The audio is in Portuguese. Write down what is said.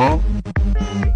Huh?